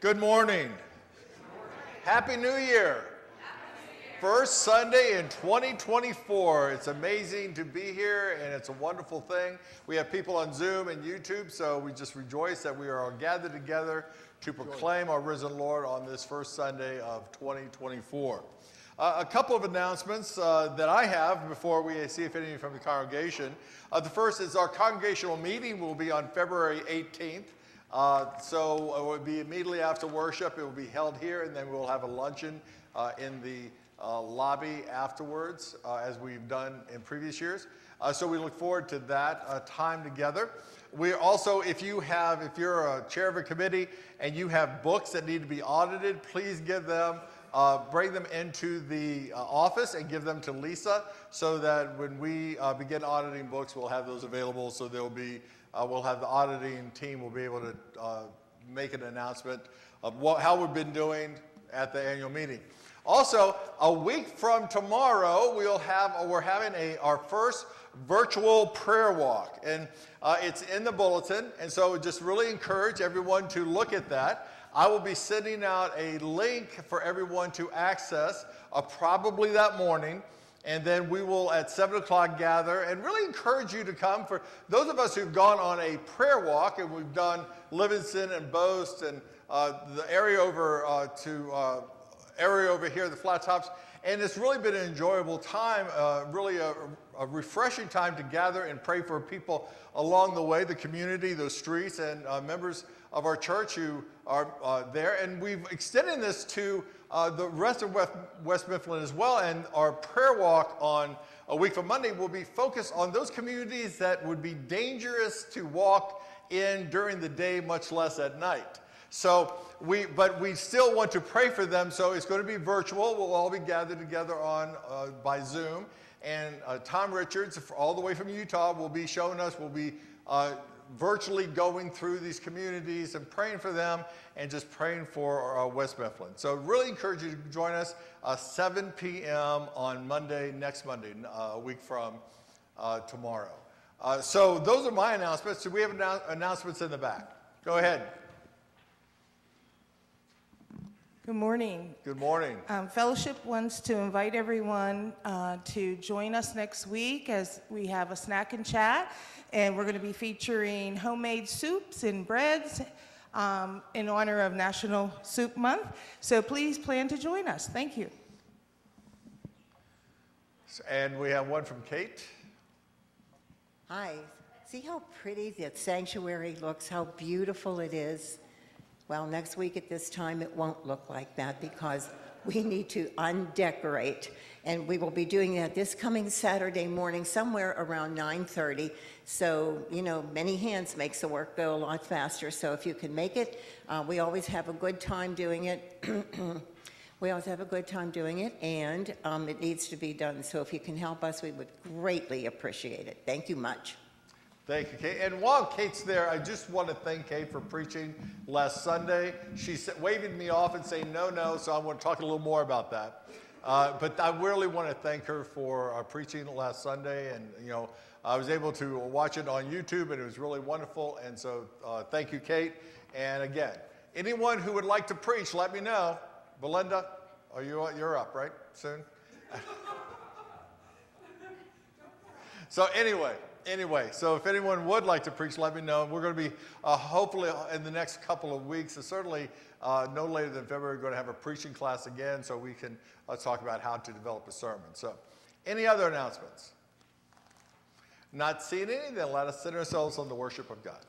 Good morning. Happy New Year. First Sunday in 2024. It's amazing to be here and it's a wonderful thing. We have people on Zoom and YouTube, so we just rejoice that we are all gathered together to proclaim our risen Lord on this first Sunday of 2024. Uh, a couple of announcements uh, that I have before we see if any from the congregation. Uh, the first is our congregational meeting will be on February 18th. Uh, so it will be immediately after worship. It will be held here, and then we'll have a luncheon uh, in the uh, lobby afterwards, uh, as we've done in previous years. Uh, so we look forward to that uh, time together. We also, if you have, if you're a chair of a committee and you have books that need to be audited, please give them. bring them into the office and give them to Lisa so that when we begin auditing books, we'll have those available. So there'll be uh, we'll have the auditing team will be able to uh, make an announcement of what, how we've been doing at the annual meeting. Also, a week from tomorrow, we'll have, we're having a, our first virtual prayer walk. And uh, it's in the bulletin. And so just really encourage everyone to look at that. I will be sending out a link for everyone to access uh, probably that morning. And then we will at 7 o'clock gather and really encourage you to come. For those of us who've gone on a prayer walk, and we've done Livingston and Boast and uh, the area over uh, to uh, area over here, the flat tops, and it's really been an enjoyable time, uh, really a, a, refreshing time to gather and pray for people along the way, the community, the streets, and uh, members of our church who are uh, there. And we've extended this to uh, the rest of West, West Mifflin as well. And our prayer walk on a week from Monday will be focused on those communities that would be dangerous to walk in during the day, much less at night. So we, but we still want to pray for them. So it's going to be virtual. We'll all be gathered together on uh, by Zoom. And uh, Tom Richards, all the way from Utah, will be showing us. Will be uh, virtually going through these communities and praying for them and just praying for uh, West Mifflin. So really encourage you to join us uh, 7 p.m. on Monday, next Monday, uh, a week from uh, tomorrow. Uh, so those are my announcements. Do we have annou announcements in the back? Go ahead. Good morning. Good morning. Um, Fellowship wants to invite everyone uh, to join us next week as we have a snack and chat. And we're going to be featuring homemade soups and breads um, in honor of National Soup Month. So please plan to join us. Thank you. And we have one from Kate. Hi. See how pretty the sanctuary looks, how beautiful it is? Well, next week at this time, it won't look like that because we need to undecorate. And we will be doing that this coming Saturday morning, somewhere around 9.30. So, you know, many hands makes the work go a lot faster. So if you can make it, uh, we always have a good time doing it. we always have a good time doing it, and um, it needs to be done. So if you can help us, we would greatly appreciate it. Thank you much. Thank you, Kate. And while Kate's there, I just want to thank Kate for preaching last Sunday. She waving me off and saying no, no, so I want to talk a little more about that. Uh, but I really want to thank her for uh, preaching last Sunday, and you know, I was able to watch it on YouTube, and it was really wonderful. And so, uh, thank you, Kate. And again, anyone who would like to preach, let me know. Belinda, are you you're up right soon? so anyway, anyway, so if anyone would like to preach, let me know. We're going to be uh, hopefully in the next couple of weeks, so certainly uh, no later than February, we're going to have a preaching class again so we can uh, talk about how to develop a sermon. So, any other announcements? Not seeing anything let us center ourselves on the worship of God.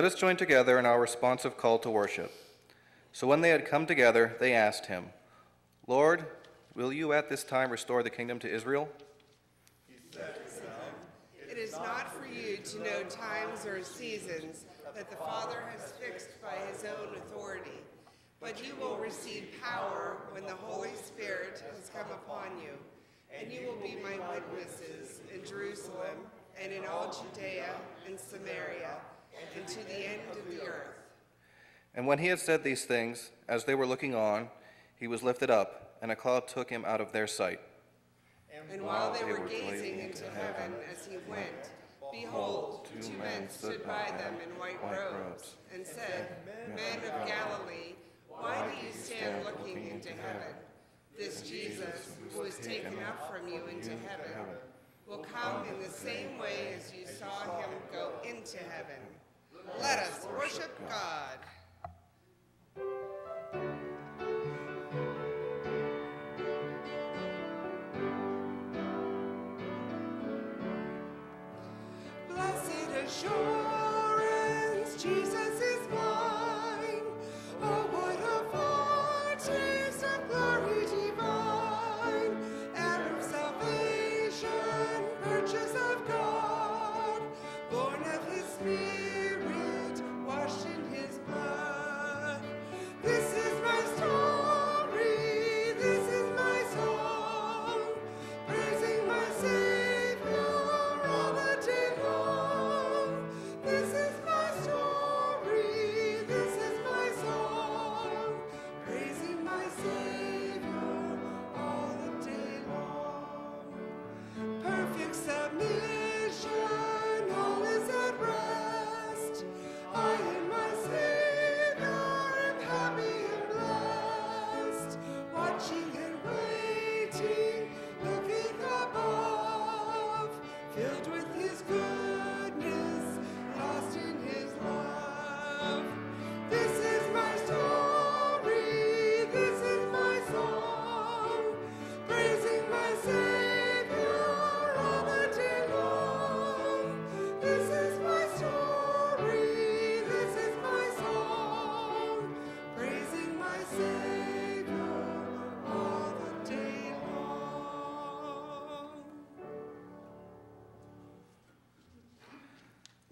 Let us join together in our responsive call to worship. So when they had come together, they asked him, Lord, will you at this time restore the kingdom to Israel? He said, It is not for you to know times or seasons that the Father has fixed by his own authority, but you will receive power when the Holy Spirit has come upon you, and you will be my witnesses in Jerusalem and in all Judea and Samaria and to the end of the earth. And when he had said these things, as they were looking on, he was lifted up, and a cloud took him out of their sight. And while they were gazing into heaven as he went, behold, two men stood by them in white robes, and said, Men of Galilee, why do you stand looking into heaven? This Jesus, who was taken up from you into heaven, will come in the same way as you saw him go into heaven. Let us worship God.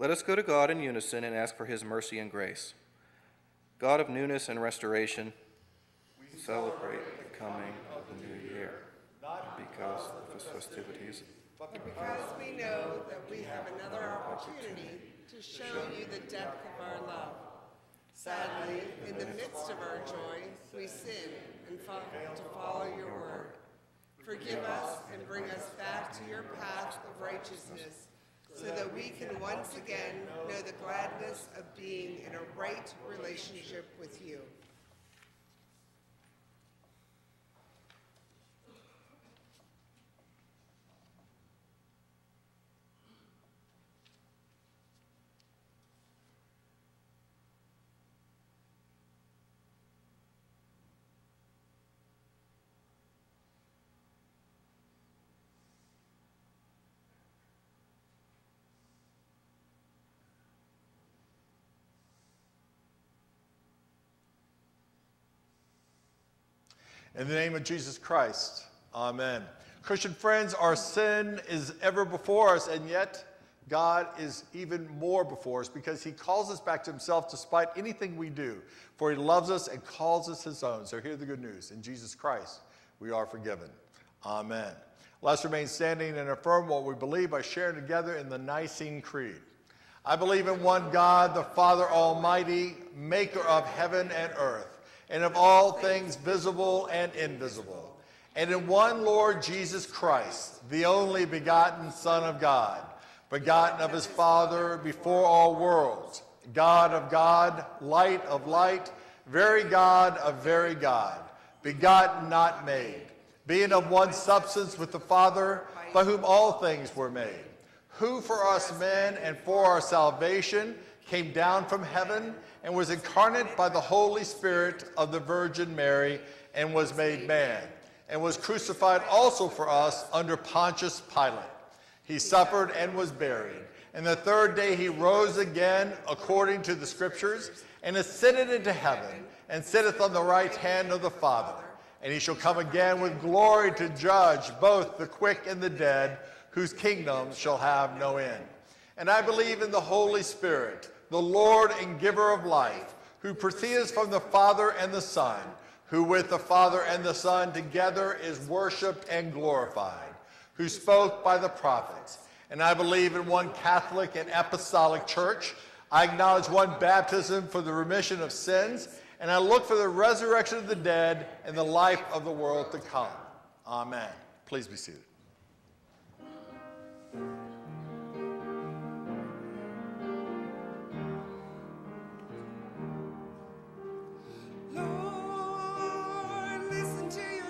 Let us go to God in unison and ask for his mercy and grace. God of newness and restoration, we celebrate the coming of the new year, not because of its festivities, But because we know that we have another opportunity to show you the depth of our love. Sadly, in the midst of our joy, we sin and fail to follow your word. Forgive us and bring us back to your path of righteousness so that we can once again know the gladness of being in a right relationship with you. In the name of Jesus Christ, amen. Christian friends, our sin is ever before us, and yet God is even more before us because he calls us back to himself despite anything we do. For he loves us and calls us his own. So hear the good news. In Jesus Christ, we are forgiven. Amen. Let's remain standing and affirm what we believe by sharing together in the Nicene Creed. I believe in one God, the Father Almighty, maker of heaven and earth, and of all things visible and invisible, and in one Lord Jesus Christ, the only begotten Son of God, begotten of his Father before all worlds, God of God, light of light, very God of very God, begotten, not made, being of one substance with the Father, by whom all things were made, who for us men and for our salvation came down from heaven and was incarnate by the Holy Spirit of the Virgin Mary and was made man, and was crucified also for us under Pontius Pilate. He suffered and was buried. And the third day he rose again according to the scriptures and ascended into heaven and sitteth on the right hand of the Father. And he shall come again with glory to judge both the quick and the dead, whose kingdoms shall have no end. And I believe in the Holy Spirit, the Lord and giver of life, who proceeds from the Father and the Son, who with the Father and the Son together is worshiped and glorified, who spoke by the prophets. And I believe in one Catholic and Apostolic Church. I acknowledge one baptism for the remission of sins and I look for the resurrection of the dead and the life of the world to come. Amen. Please be seated.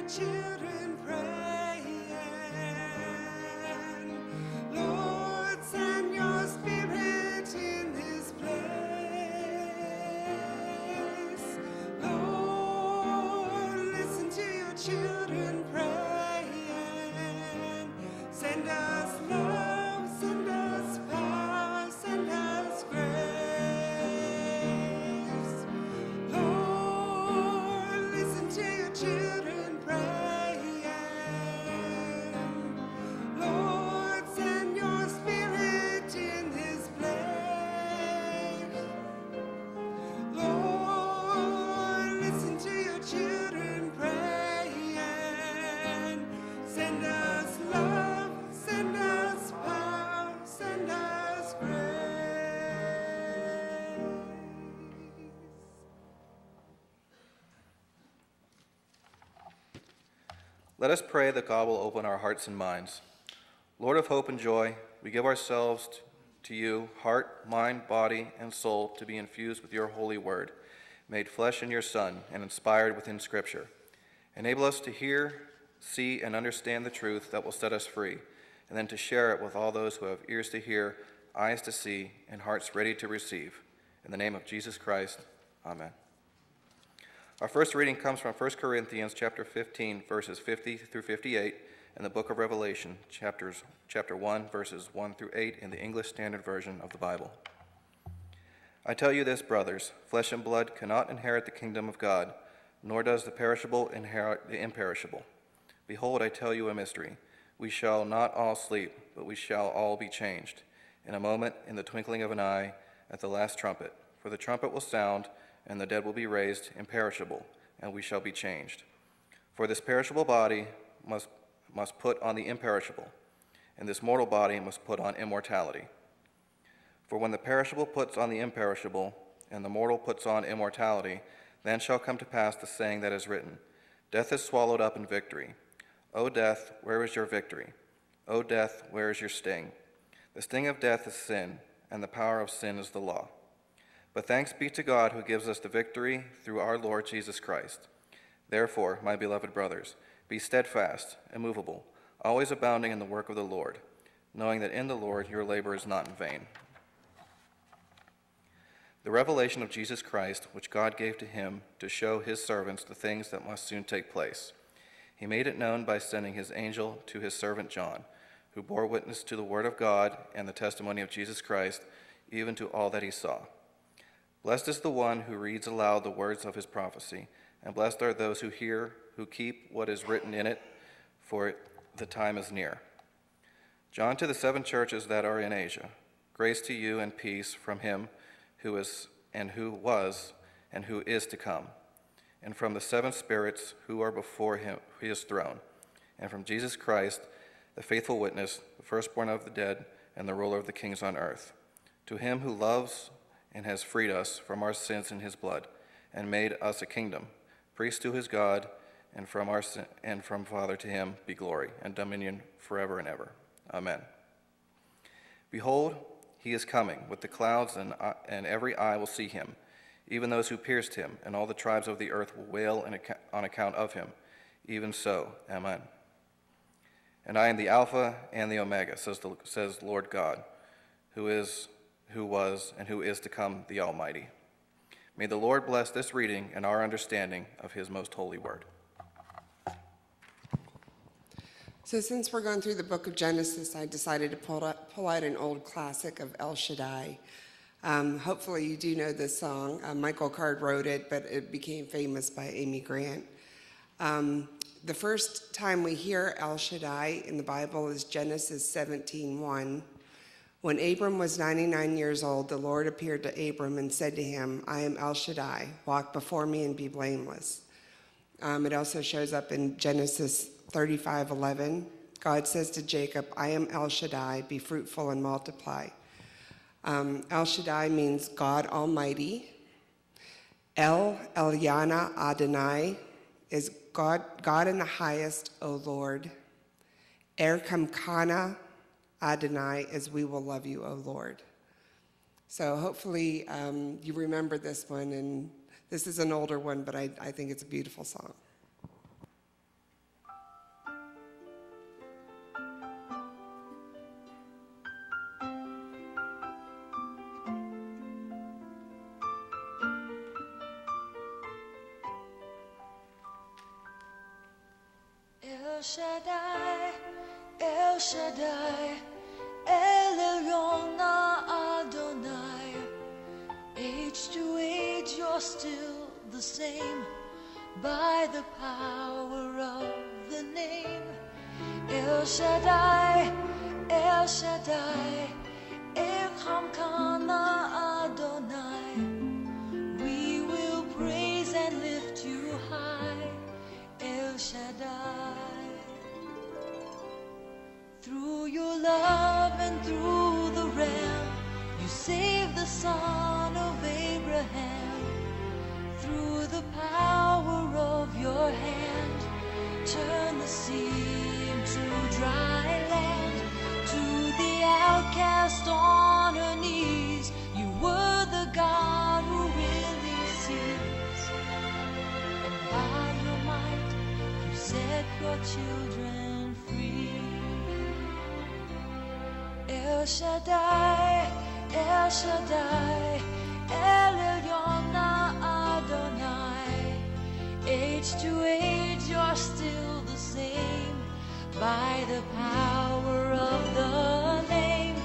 Listen Let us pray that God will open our hearts and minds. Lord of hope and joy, we give ourselves to you, heart, mind, body, and soul, to be infused with your holy word, made flesh in your Son, and inspired within Scripture. Enable us to hear, see, and understand the truth that will set us free, and then to share it with all those who have ears to hear, eyes to see, and hearts ready to receive. In the name of Jesus Christ, amen. Our first reading comes from 1 Corinthians chapter 15 verses 50 through 58 and the book of Revelation chapters chapter 1 verses 1 through 8 in the English Standard Version of the Bible. I tell you this, brothers, flesh and blood cannot inherit the kingdom of God, nor does the perishable inherit the imperishable. Behold, I tell you a mystery. We shall not all sleep, but we shall all be changed. In a moment, in the twinkling of an eye, at the last trumpet. For the trumpet will sound, and the dead will be raised imperishable, and we shall be changed. For this perishable body must, must put on the imperishable, and this mortal body must put on immortality. For when the perishable puts on the imperishable, and the mortal puts on immortality, then shall come to pass the saying that is written Death is swallowed up in victory. O death, where is your victory? O death, where is your sting? The sting of death is sin, and the power of sin is the law. But thanks be to God who gives us the victory through our Lord Jesus Christ. Therefore, my beloved brothers, be steadfast, immovable, always abounding in the work of the Lord, knowing that in the Lord your labor is not in vain. The revelation of Jesus Christ, which God gave to him to show his servants the things that must soon take place. He made it known by sending his angel to his servant John, who bore witness to the word of God and the testimony of Jesus Christ, even to all that he saw. Blessed is the one who reads aloud the words of his prophecy, and blessed are those who hear, who keep what is written in it, for the time is near. John to the seven churches that are in Asia, grace to you and peace from him who is and who was and who is to come, and from the seven spirits who are before him his throne, and from Jesus Christ, the faithful witness, the firstborn of the dead, and the ruler of the kings on earth. To him who loves and has freed us from our sins in his blood, and made us a kingdom, priest to his God, and from our sin, and from Father to him be glory and dominion forever and ever. Amen. Behold, he is coming with the clouds, and, uh, and every eye will see him, even those who pierced him, and all the tribes of the earth will wail on account of him. Even so, Amen. And I am the Alpha and the Omega, says the says Lord God, who is, who was, and who is to come, the Almighty. May the Lord bless this reading and our understanding of his most holy word. So, since we're going through the book of Genesis, I decided to pull out, pull out an old classic of El Shaddai. Um, hopefully, you do know this song. Uh, Michael Card wrote it, but it became famous by Amy Grant. Um, the first time we hear El Shaddai in the Bible is Genesis 17:1. When Abram was 99 years old, the Lord appeared to Abram and said to him, I am El Shaddai, walk before me and be blameless. Um, it also shows up in Genesis 35 11. God says to Jacob, I am El Shaddai, be fruitful and multiply. Um, El Shaddai means God Almighty. El Elyon Adonai is God, God in the highest, O Lord. Er Kamkana Adonai as we will love you, O Lord. So hopefully um, you remember this one, and this is an older one, but I, I think it's a beautiful song. El Shaddai, El Shaddai, El Elyon Adonai. Age to age, you're still the same by the power of the name. El Shaddai, El Shaddai, El Hamkana Adonai. We will praise and lift you high, El Shaddai. Through your love and through the Ram, you saved the son of Abraham. Through the power of your hand, turn the sea into dry land. To the outcast on her knees, you were the God who really sees. And by your might, you set your children El Shaddai, El Shaddai, El Elyon Adonai. Age to age, you're still the same by the power of the name.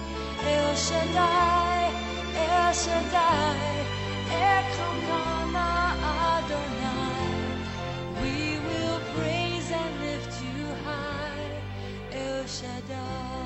El Shaddai, El Shaddai, Elkamana Adonai. We will praise and lift you high, El Shaddai.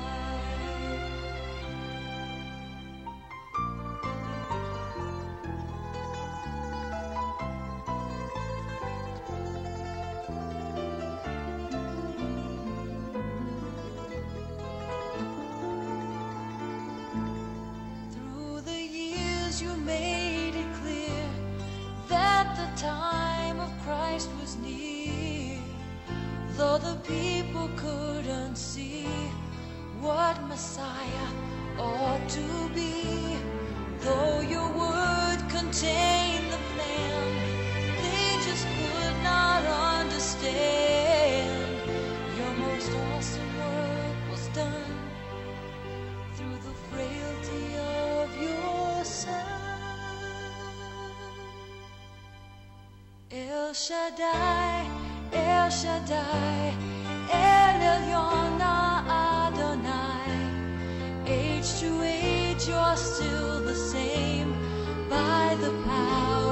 Shaddai, El Shaddai, El Elyon Adonai. Age to age, you're still the same by the power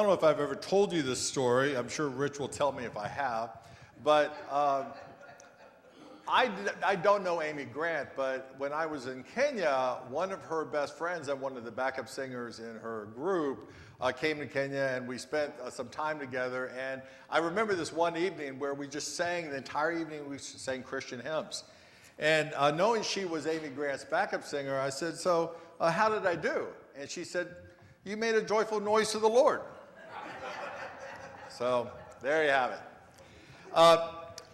don't know if I've ever told you this story. I'm sure Rich will tell me if I have. But um, I, I don't know Amy Grant, but when I was in Kenya, one of her best friends and one of the backup singers in her group uh, came to Kenya and we spent uh, some time together. And I remember this one evening where we just sang the entire evening, we sang Christian hymns. And uh, knowing she was Amy Grant's backup singer, I said, So, uh, how did I do? And she said, You made a joyful noise to the Lord. So, there you have it. Uh,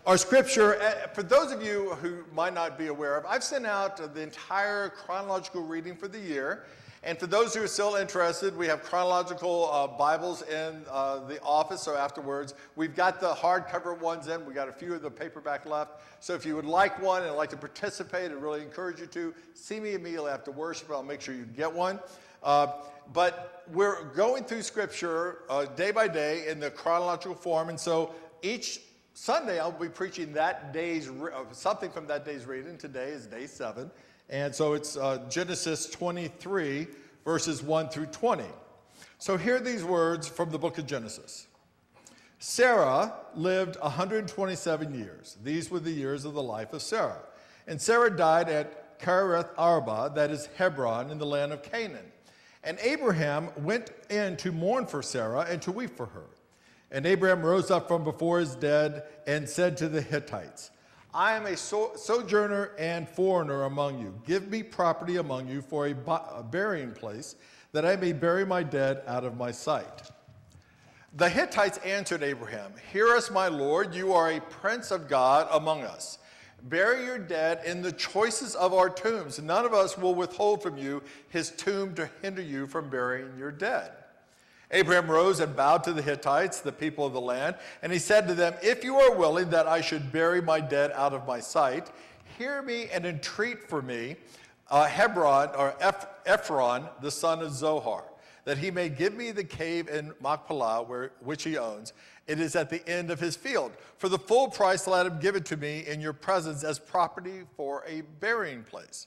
our scripture, uh, for those of you who might not be aware of, I've sent out the entire chronological reading for the year. And for those who are still interested, we have chronological uh, Bibles in uh, the office. So afterwards, we've got the hardcover ones in. We've got a few of the paperback left. So if you would like one and like to participate, I really encourage you to see me immediately after worship. I'll make sure you get one. Uh, but we're going through Scripture uh, day by day in the chronological form, and so each Sunday I'll be preaching that day's uh, something from that day's reading. Today is day seven. And so it's uh, Genesis 23, verses 1 through 20. So hear these words from the book of Genesis. Sarah lived 127 years. These were the years of the life of Sarah. And Sarah died at Kiriath Arba, that is Hebron, in the land of Canaan. And Abraham went in to mourn for Sarah and to weep for her. And Abraham rose up from before his dead and said to the Hittites, I am a so- sojourner and foreigner among you. Give me property among you for a, a burying place, that I may bury my dead out of my sight. The Hittites answered Abraham, Hear us, my Lord, you are a prince of God among us. Bury your dead in the choices of our tombs. None of us will withhold from you his tomb to hinder you from burying your dead. Abraham rose and bowed to the Hittites, the people of the land, and he said to them, If you are willing that I should bury my dead out of my sight, hear me and entreat for me uh, Hebron or Ephron, the son of Zohar, that he may give me the cave in Machpelah, where, which he owns. It is at the end of his field. For the full price, let him give it to me in your presence as property for a burying place.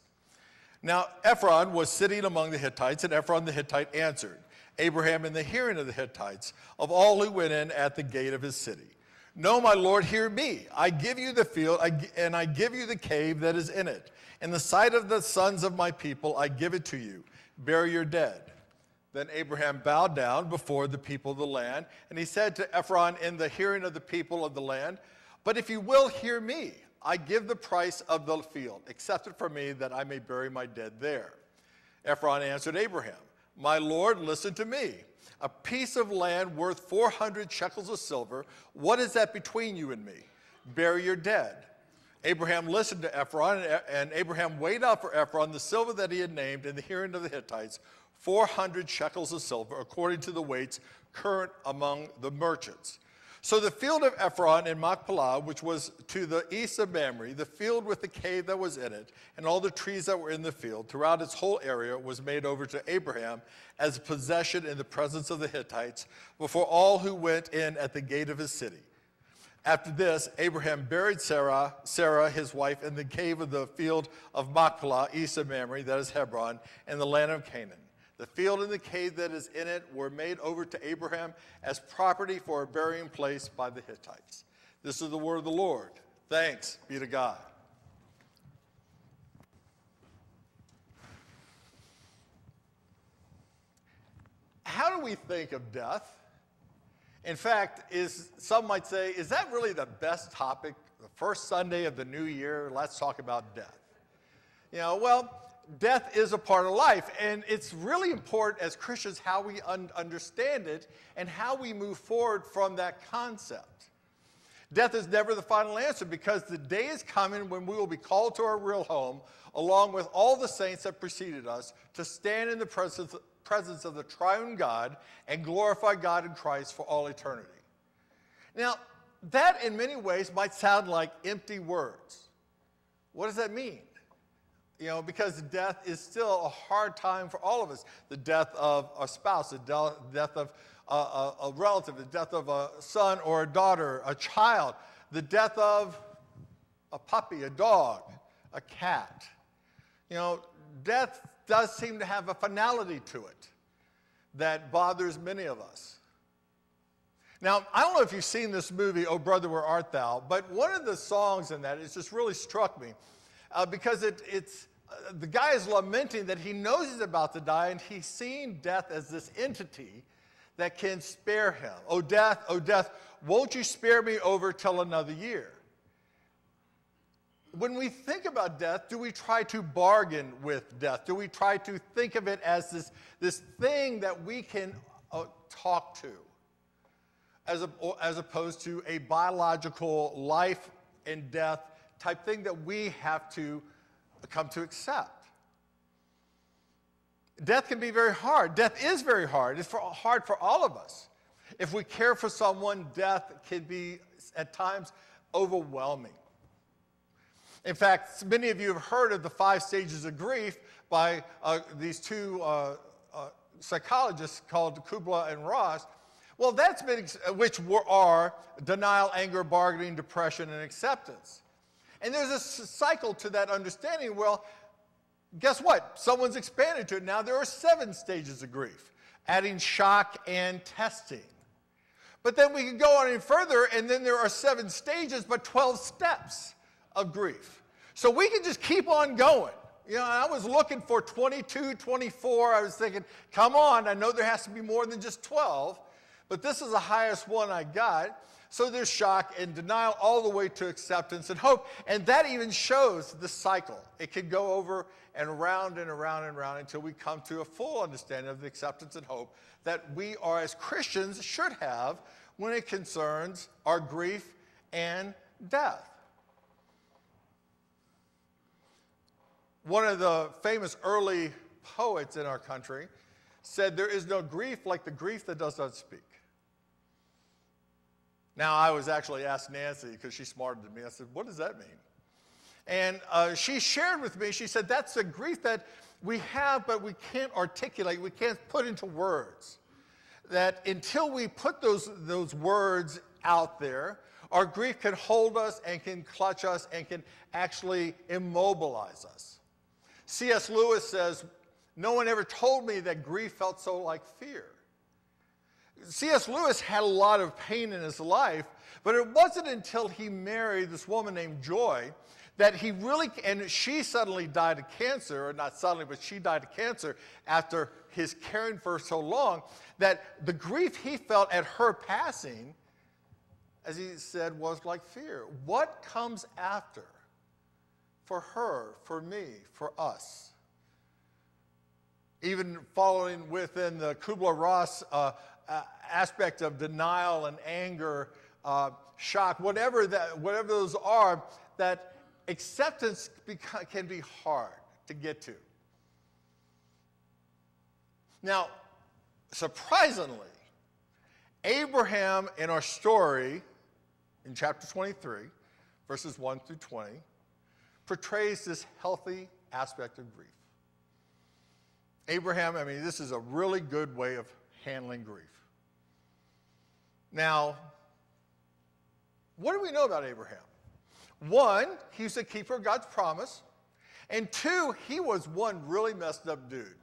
Now, Ephron was sitting among the Hittites, and Ephron the Hittite answered, Abraham in the hearing of the Hittites, of all who went in at the gate of his city. No, my Lord, hear me. I give you the field, and I give you the cave that is in it. In the sight of the sons of my people, I give it to you. Bury your dead. Then Abraham bowed down before the people of the land, and he said to Ephron in the hearing of the people of the land, But if you will hear me, I give the price of the field. Accept it from me that I may bury my dead there. Ephron answered Abraham, my Lord, listen to me. A piece of land worth 400 shekels of silver, what is that between you and me? Bury your dead. Abraham listened to Ephron, and Abraham weighed out for Ephron the silver that he had named in the hearing of the Hittites, 400 shekels of silver, according to the weights current among the merchants. So the field of Ephron in Machpelah, which was to the east of Mamre, the field with the cave that was in it, and all the trees that were in the field, throughout its whole area, was made over to Abraham as a possession in the presence of the Hittites before all who went in at the gate of his city. After this, Abraham buried Sarah, Sarah, his wife, in the cave of the field of Machpelah, east of Mamre, that is Hebron, in the land of Canaan. The field and the cave that is in it were made over to Abraham as property for a burying place by the Hittites. This is the word of the Lord. Thanks be to God. How do we think of death? In fact, is some might say, is that really the best topic? The first Sunday of the new year, let's talk about death. You know, well, death is a part of life, and it's really important as Christians how we un- understand it and how we move forward from that concept. Death is never the final answer because the day is coming when we will be called to our real home, along with all the saints that preceded us, to stand in the presence, presence of the triune God and glorify God in Christ for all eternity. Now, that in many ways might sound like empty words. What does that mean? You know, because death is still a hard time for all of us. The death of a spouse, the death of a, a, a relative, the death of a son or a daughter, a child, the death of a puppy, a dog, a cat. You know, death does seem to have a finality to it that bothers many of us. Now, I don't know if you've seen this movie, Oh Brother, Where Art Thou, but one of the songs in that, it just really struck me uh, because it, it's, the guy is lamenting that he knows he's about to die and he's seeing death as this entity that can spare him. Oh, death, oh, death, won't you spare me over till another year? When we think about death, do we try to bargain with death? Do we try to think of it as this, this thing that we can uh, talk to? as, a, as opposed to a biological life and death type thing that we have to come to accept. Death can be very hard. Death is very hard. It's for, hard for all of us. If we care for someone, death can be at times overwhelming. In fact, many of you have heard of the five stages of grief by uh, these two uh, uh, psychologists called Kubler and Ross. Well, that's been, which are denial, anger, bargaining, depression, and acceptance. And there's a cycle to that understanding. Well, guess what? Someone's expanded to it. Now there are seven stages of grief, adding shock and testing. But then we can go on even further, and then there are seven stages, but 12 steps of grief. So we can just keep on going. You know, I was looking for 22, 24. I was thinking, come on, I know there has to be more than just 12 but this is the highest one I got. So there's shock and denial all the way to acceptance and hope. And that even shows the cycle. It can go over and around and around and around until we come to a full understanding of the acceptance and hope that we are, as Christians, should have when it concerns our grief and death. One of the famous early poets in our country said, There is no grief like the grief that does not speak. Now, I was actually asked Nancy because she's smarter than me. I said, What does that mean? And uh, she shared with me, she said, That's the grief that we have, but we can't articulate, we can't put into words. That until we put those, those words out there, our grief can hold us and can clutch us and can actually immobilize us. C.S. Lewis says, No one ever told me that grief felt so like fear. C.S. Lewis had a lot of pain in his life, but it wasn't until he married this woman named Joy that he really, and she suddenly died of cancer, or not suddenly, but she died of cancer after his caring for her so long, that the grief he felt at her passing, as he said, was like fear. What comes after for her, for me, for us? Even following within the Kubler Ross uh, uh, aspect of denial and anger, uh, shock, whatever, that, whatever those are, that acceptance beca- can be hard to get to. Now, surprisingly, Abraham in our story in chapter 23, verses 1 through 20, portrays this healthy aspect of grief. Abraham, I mean, this is a really good way of handling grief. Now, what do we know about Abraham? One, he's a keeper of God's promise. And two, he was one really messed up dude.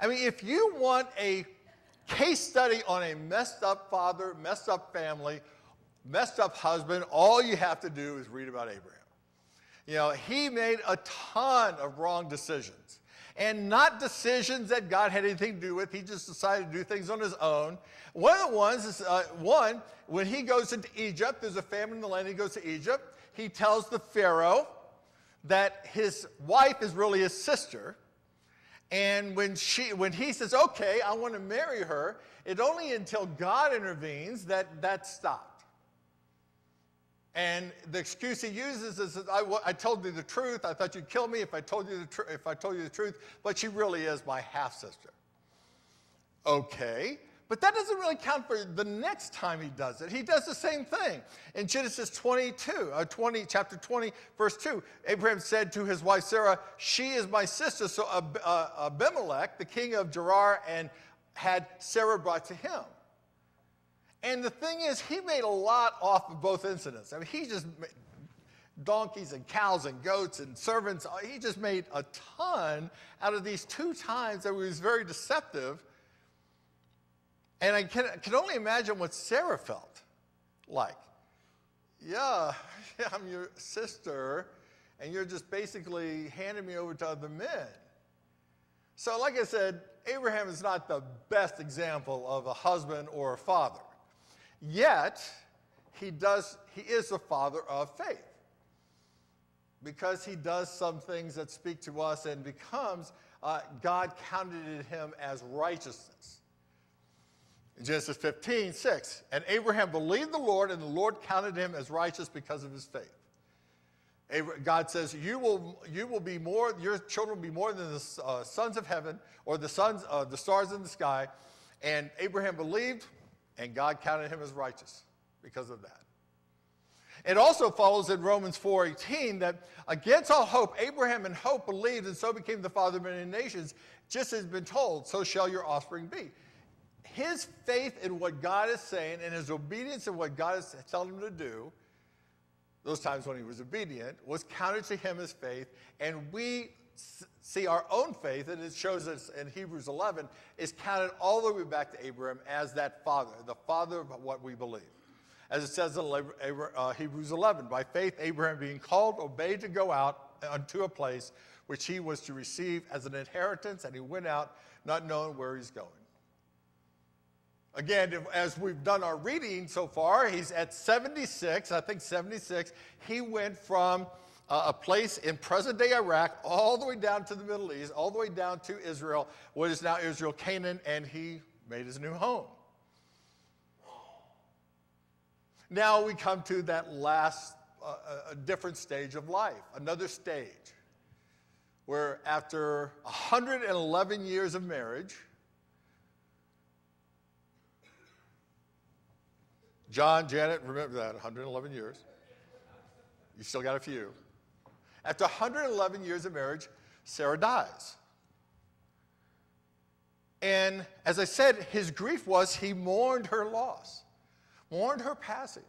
I mean, if you want a case study on a messed up father, messed up family, messed up husband, all you have to do is read about Abraham. You know, he made a ton of wrong decisions and not decisions that God had anything to do with. He just decided to do things on his own. One of the ones is uh, one, when he goes into Egypt, there's a famine in the land, he goes to Egypt. He tells the Pharaoh that his wife is really his sister. And when, she, when he says, okay, I want to marry her, it only until God intervenes that that stops. And the excuse he uses is, I, I told you the truth. I thought you'd kill me if I told you the tr- if I told you the truth, but she really is my half sister. Okay, but that doesn't really count for the next time he does it. He does the same thing in Genesis 22, uh, 20, chapter 20, verse 2. Abraham said to his wife Sarah, "She is my sister." So uh, Abimelech, the king of Gerar, and had Sarah brought to him. And the thing is, he made a lot off of both incidents. I mean, he just made donkeys and cows and goats and servants. Uh, he just made a ton out of these two times that was very deceptive. And I can, can only imagine what Sarah felt like. Yeah, I'm your sister, and you're just basically handing me over to other men. So, like I said, Abraham is not the best example of a husband or a father. Yet, he does he is a father of faith. Because he does some things that speak to us and becomes uh, God counted him as righteousness. In Genesis 15, 6, and Abraham believed the Lord, and the Lord counted him as righteous because of his faith. God says, you will, you will be more, your children will be more than the uh, sons of heaven or the, sons, uh, the stars in the sky. And Abraham believed, and God counted him as righteous because of that. It also follows in Romans 4:18 that against all hope, Abraham in hope believed and so became the father of many nations, just as has been told, so shall your offspring be. His faith in what God is saying and his obedience in what God is telling him to do those times when he was obedient, was counted to him as faith. And we see our own faith, and it shows us in Hebrews 11, is counted all the way back to Abraham as that father, the father of what we believe. As it says in uh, Hebrews 11, by faith, Abraham being called, obeyed to go out unto a place which he was to receive as an inheritance, and he went out not knowing where he's going. Again, as we've done our reading so far, he's at 76, I think 76. He went from uh, a place in present day Iraq all the way down to the Middle East, all the way down to Israel, what is now Israel, Canaan, and he made his new home. Now we come to that last, uh, a different stage of life, another stage, where after 111 years of marriage, John, Janet, remember that, 111 years. You still got a few. After 111 years of marriage, Sarah dies. And as I said, his grief was he mourned her loss, mourned her passing.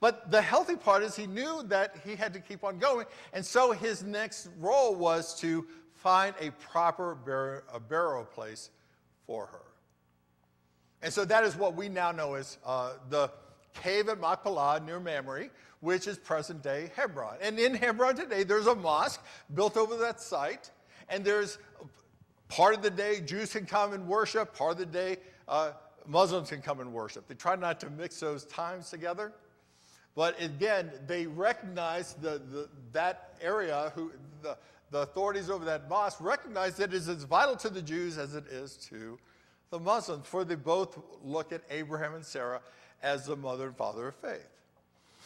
But the healthy part is he knew that he had to keep on going. And so his next role was to find a proper bur- a burial place for her. And so that is what we now know as uh, the cave at Machpelah near Mamre, which is present day Hebron. And in Hebron today, there's a mosque built over that site, and there's part of the day Jews can come and worship, part of the day uh, Muslims can come and worship. They try not to mix those times together. But again, they recognize the, the, that area, who, the, the authorities over that mosque recognize that it is as vital to the Jews as it is to the Muslims, for they both look at Abraham and Sarah as the mother and father of faith.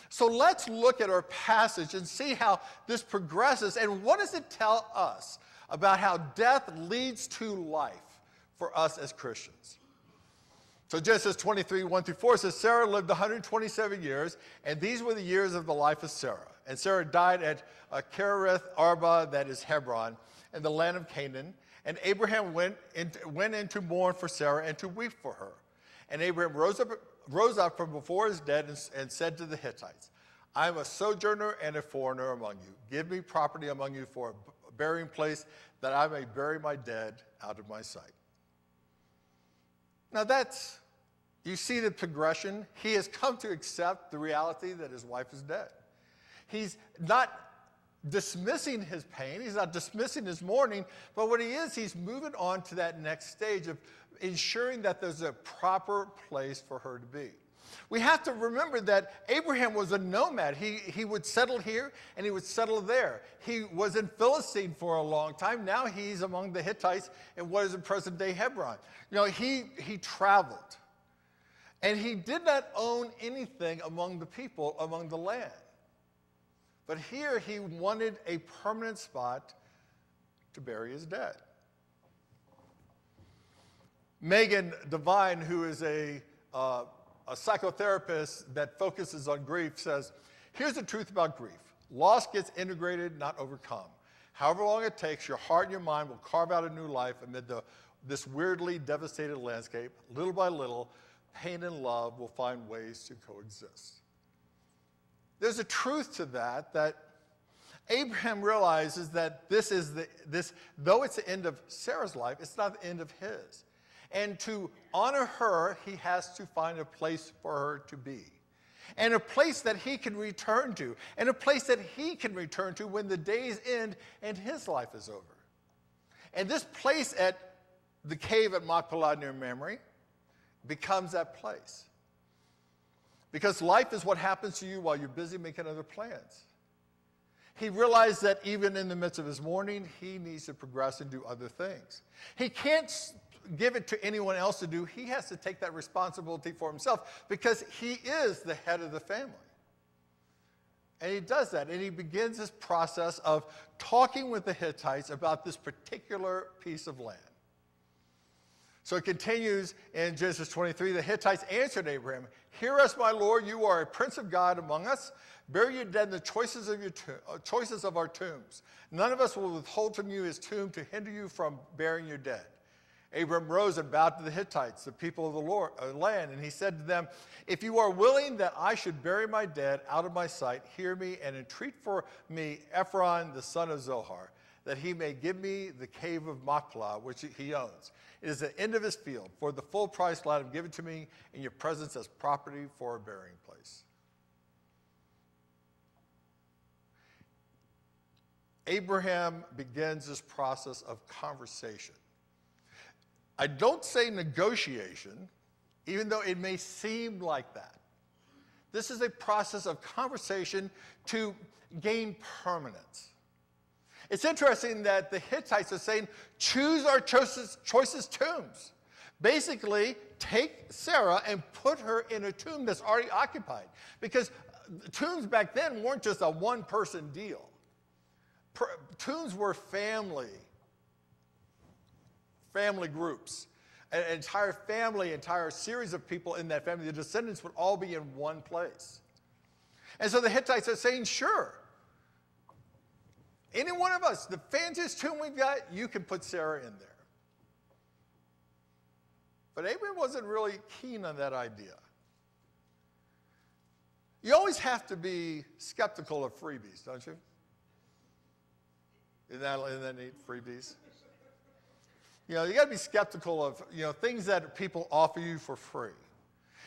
So let's look at our passage and see how this progresses and what does it tell us about how death leads to life for us as Christians. So Genesis 23, 1 through 4 says, Sarah lived 127 years, and these were the years of the life of Sarah. And Sarah died at uh, Kiriath Arba, that is Hebron, in the land of Canaan. And Abraham went, into, went in to mourn for Sarah and to weep for her. And Abraham rose up, rose up from before his dead and, and said to the Hittites, I am a sojourner and a foreigner among you. Give me property among you for a burying place that I may bury my dead out of my sight. Now that's, you see the progression. He has come to accept the reality that his wife is dead. He's not dismissing his pain, he's not dismissing his mourning, but what he is, he's moving on to that next stage of ensuring that there's a proper place for her to be. We have to remember that Abraham was a nomad. He, he would settle here and he would settle there. He was in Philistine for a long time. Now he's among the Hittites in what is in present day Hebron. You know, he, he traveled. And he did not own anything among the people, among the land. But here he wanted a permanent spot to bury his dead. Megan Devine, who is a, uh, a psychotherapist that focuses on grief, says Here's the truth about grief loss gets integrated, not overcome. However long it takes, your heart and your mind will carve out a new life amid the, this weirdly devastated landscape. Little by little, pain and love will find ways to coexist. There's a truth to that that Abraham realizes that this is the, this, though it's the end of Sarah's life, it's not the end of his. And to honor her, he has to find a place for her to be. And a place that he can return to, and a place that he can return to when the days end and his life is over. And this place at the cave at Machpelah near Mamre becomes that place. Because life is what happens to you while you're busy making other plans. He realized that even in the midst of his mourning, he needs to progress and do other things. He can't give it to anyone else to do. He has to take that responsibility for himself because he is the head of the family. And he does that, and he begins this process of talking with the Hittites about this particular piece of land. So it continues in Genesis 23 the Hittites answered Abraham, Hear us, my Lord, you are a prince of God among us. Bury your dead in the choices of, your uh, choices of our tombs. None of us will withhold from you his tomb to hinder you from burying your dead. Abram rose and bowed to the Hittites, the people of the Lord, uh, land, and he said to them, If you are willing that I should bury my dead out of my sight, hear me and entreat for me Ephron, the son of Zohar, that he may give me the cave of Machpelah, which he owns. It is the end of his field. For the full price, let him give it to me in your presence as property for a burying place. Abraham begins this process of conversation. I don't say negotiation, even though it may seem like that. This is a process of conversation to gain permanence. It's interesting that the Hittites are saying, choose our choices, choices tombs. Basically, take Sarah and put her in a tomb that's already occupied. Because uh, tombs back then weren't just a one person deal, per- tombs were family, family groups. An entire family, entire series of people in that family, the descendants would all be in one place. And so the Hittites are saying, sure, any one of us, the fanciest tomb we've got, you can put Sarah in there. But Abraham wasn't really keen on that idea. You always have to be skeptical of freebies, don't you? Isn't that, isn't that neat, freebies? You know, you got to be skeptical of, you know, things that people offer you for free.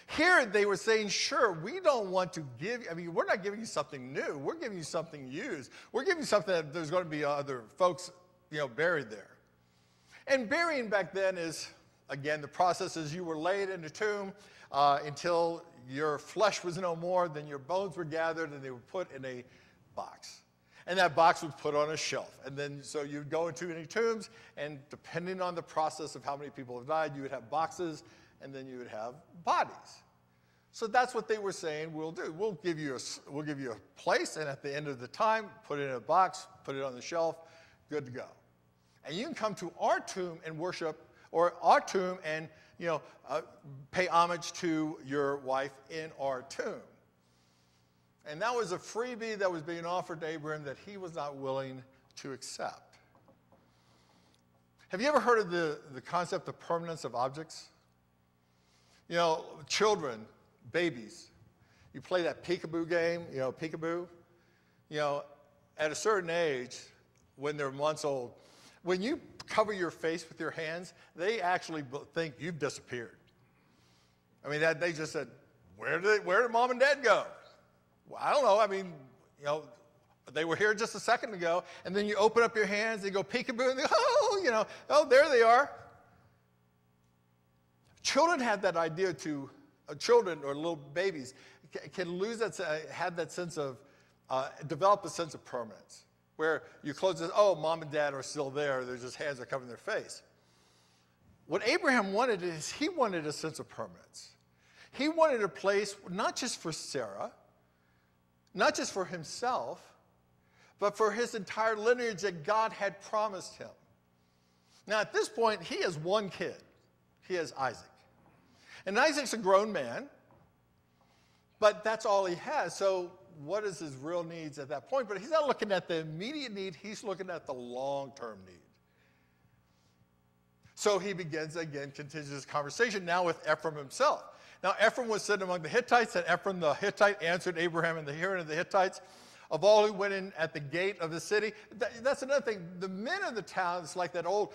Here they were saying, sure, we don't want to give, I mean, we're not giving you something new. We're giving you something used. We're giving you something that there's going to be other folks, you know, buried there. And burying back then is, again, the process is you were laid in a tomb uh, until your flesh was no more, then your bones were gathered and they were put in a box. And that box was put on a shelf. And then, so you'd go into any tombs, and depending on the process of how many people have died, you would have boxes and then you would have bodies. So that's what they were saying we'll do. We'll give you a, we'll give you a place, and at the end of the time, put it in a box, put it on the shelf, good to go. And you can come to our tomb and worship, or our tomb and you know, uh, pay homage to your wife in our tomb. And that was a freebie that was being offered to Abraham that he was not willing to accept. Have you ever heard of the, the concept of permanence of objects? You know, children, babies, you play that peekaboo game, you know, peekaboo. You know, at a certain age, when they're months old, when you cover your face with your hands, they actually think you've disappeared. I mean, that, they just said, where did, where did mom and dad go? Well, I don't know. I mean, you know, they were here just a second ago. And then you open up your hands, they go peekaboo, and they go, oh, you know, oh, there they are. Children have that idea to, uh, children or little babies can lose that, uh, have that sense of, uh, develop a sense of permanence where you close this, oh, mom and dad are still there, their just hands are covering their face. What Abraham wanted is he wanted a sense of permanence. He wanted a place not just for Sarah, not just for himself, but for his entire lineage that God had promised him. Now, at this point, he has one kid. He has Isaac. And Isaac's a grown man, but that's all he has. So, what is his real needs at that point? But he's not looking at the immediate need, he's looking at the long term need. So he begins again, continues his conversation now with Ephraim himself. Now, Ephraim was sitting among the Hittites, and Ephraim the Hittite answered Abraham in the hearing of the Hittites, of all who went in at the gate of the city. That, that's another thing. The men of the town, it's like that old,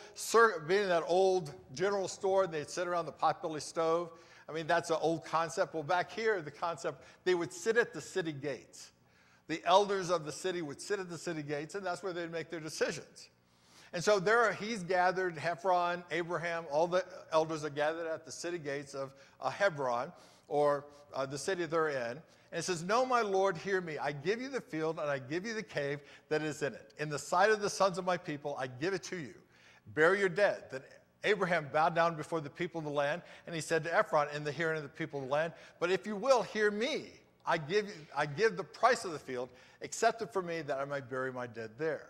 being that old general store, they'd sit around the potbelly stove. I mean, that's an old concept. Well, back here, the concept, they would sit at the city gates. The elders of the city would sit at the city gates, and that's where they'd make their decisions. And so there, he's gathered Ephron, Abraham, all the elders are gathered at the city gates of uh, Hebron, or uh, the city they're in. And it says, No, my Lord, hear me. I give you the field and I give you the cave that is in it. In the sight of the sons of my people, I give it to you. Bury your dead. Then Abraham bowed down before the people of the land, and he said to Ephron, in the hearing of the people of the land, But if you will, hear me. I give, I give the price of the field, accept it for me that I might bury my dead there.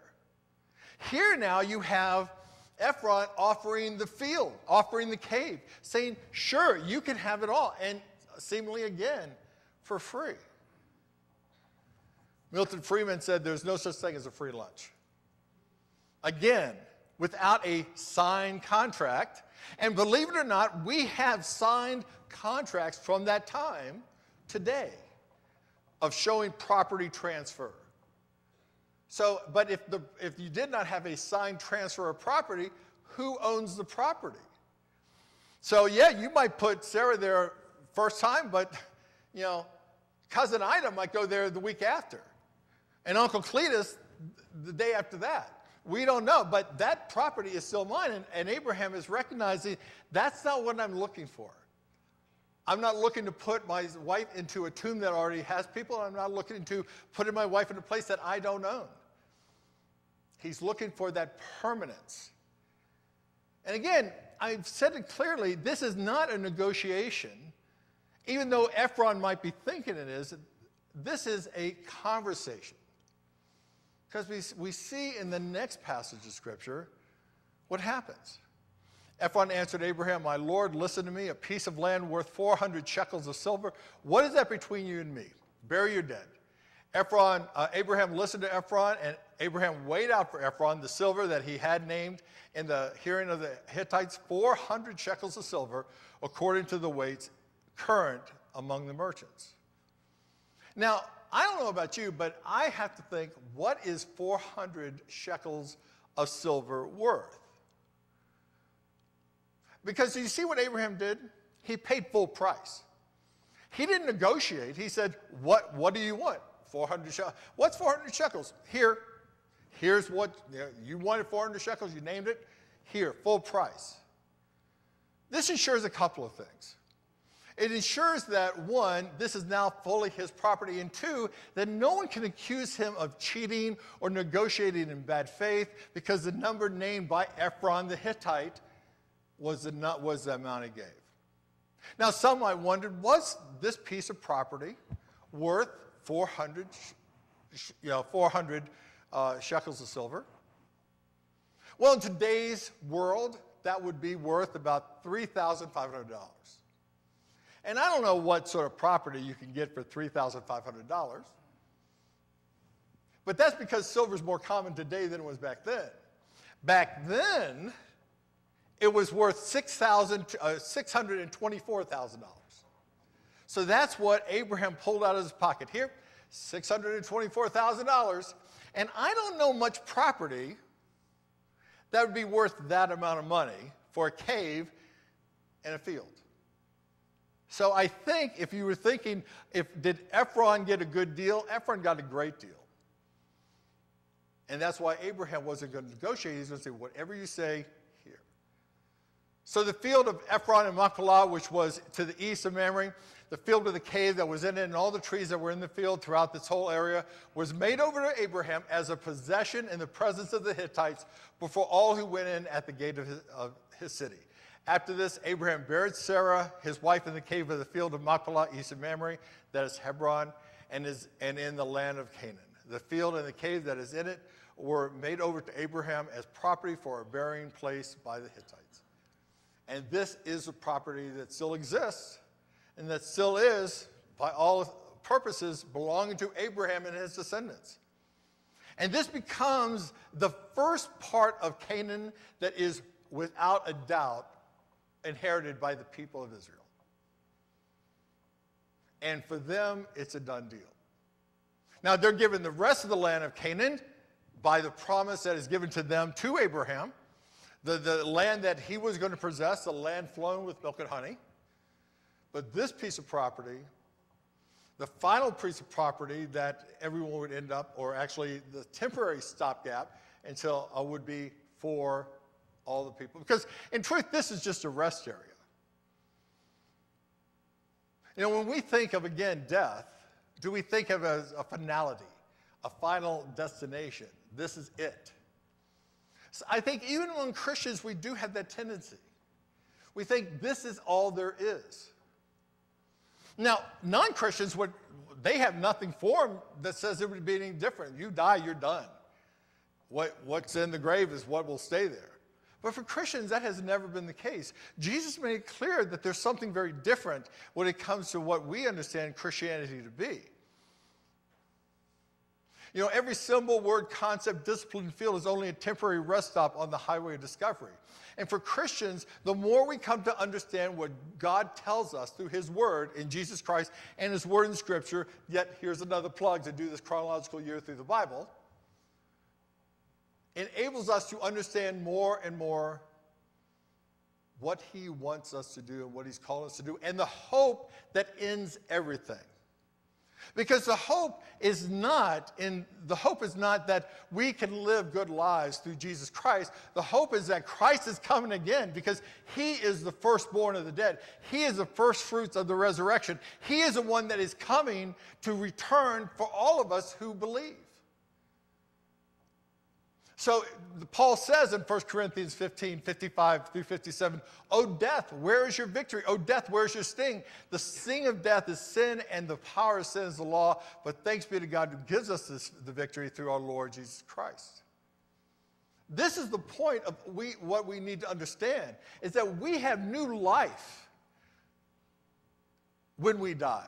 Here now you have Ephron offering the field, offering the cave, saying, Sure, you can have it all. And seemingly again, for free. Milton Friedman said there's no such thing as a free lunch. Again, without a signed contract. And believe it or not, we have signed contracts from that time today of showing property transfer. So, but if, the, if you did not have a signed transfer of property, who owns the property? So, yeah, you might put Sarah there first time, but you know, cousin Ida might go there the week after, and Uncle Cletus the day after that. We don't know, but that property is still mine, and, and Abraham is recognizing that's not what I'm looking for. I'm not looking to put my wife into a tomb that already has people. I'm not looking to put my wife in a place that I don't own. He's looking for that permanence. And again, I've said it clearly this is not a negotiation even though Ephron might be thinking it is, this is a conversation. Because we, we see in the next passage of Scripture what happens. Ephron answered Abraham, My Lord, listen to me, a piece of land worth 400 shekels of silver. What is that between you and me? Bury your dead. Ephron, uh, Abraham listened to Ephron, and Abraham weighed out for Ephron the silver that he had named in the hearing of the Hittites, 400 shekels of silver, according to the weights current among the merchants. Now, I don't know about you, but I have to think what is 400 shekels of silver worth? Because you see what Abraham did? He paid full price. He didn't negotiate. He said, What, what do you want? 400 shekels. What's 400 shekels? Here. Here's what you, know, you wanted 400 shekels, you named it. Here, full price. This ensures a couple of things. It ensures that one, this is now fully his property, and two, that no one can accuse him of cheating or negotiating in bad faith because the number named by Ephron the Hittite was the, was the amount he gave. Now, some might wonder was this piece of property worth 400, you know, 400 uh, shekels of silver? Well, in today's world, that would be worth about $3,500. And I don't know what sort of property you can get for $3,500. But that's because silver is more common today than it was back then. Back then, it was worth uh, $624,000. So that's what Abraham pulled out of his pocket. Here, $624,000. And I don't know much property that would be worth that amount of money for a cave and a field. So I think if you were thinking, if did Ephron get a good deal? Ephron got a great deal. And that's why Abraham wasn't going to negotiate. He's going to say, whatever you say, here. So the field of Ephron and Machpelah, which was to the east of Mamre, the field of the cave that was in it, and all the trees that were in the field throughout this whole area, was made over to Abraham as a possession in the presence of the Hittites before all who went in at the gate of his, of his city. After this, Abraham buried Sarah, his wife, in the cave of the field of Machpelah, east of Mamre, that is Hebron, and, is, and in the land of Canaan. The field and the cave that is in it were made over to Abraham as property for a burying place by the Hittites. And this is a property that still exists and that still is, by all purposes, belonging to Abraham and his descendants. And this becomes the first part of Canaan that is without a doubt inherited by the people of Israel. And for them, it's a done deal. Now they're given the rest of the land of Canaan by the promise that is given to them to Abraham, the, the land that he was going to possess, the land flowing with milk and honey. But this piece of property, the final piece of property that everyone would end up, or actually the temporary stopgap until uh, would be for all the people. Because in truth, this is just a rest area. You know, when we think of, again, death, do we think of as a finality, a final destination? This is it. So I think even among Christians, we do have that tendency. We think this is all there is. Now, non Christians, would, they have nothing for them that says it would be any different. You die, you're done. What, what's in the grave is what will stay there. But for Christians, that has never been the case. Jesus made it clear that there's something very different when it comes to what we understand Christianity to be. You know, every symbol, word, concept, discipline, field is only a temporary rest stop on the highway of discovery. And for Christians, the more we come to understand what God tells us through His Word in Jesus Christ and His Word in Scripture, yet here's another plug to do this chronological year through the Bible, enables us to understand more and more what He wants us to do and what He's called us to do, and the hope that ends everything. Because the hope is not in the hope is not that we can live good lives through Jesus Christ. The hope is that Christ is coming again because he is the firstborn of the dead. He is the first fruits of the resurrection. He is the one that is coming to return for all of us who believe. So Paul says in 1 Corinthians 15, 55 through 57, O death, where is your victory? O death, where is your sting? The sting of death is sin, and the power of sin is the law. But thanks be to God who gives us this, the victory through our Lord Jesus Christ. This is the point of we, what we need to understand is that we have new life when we die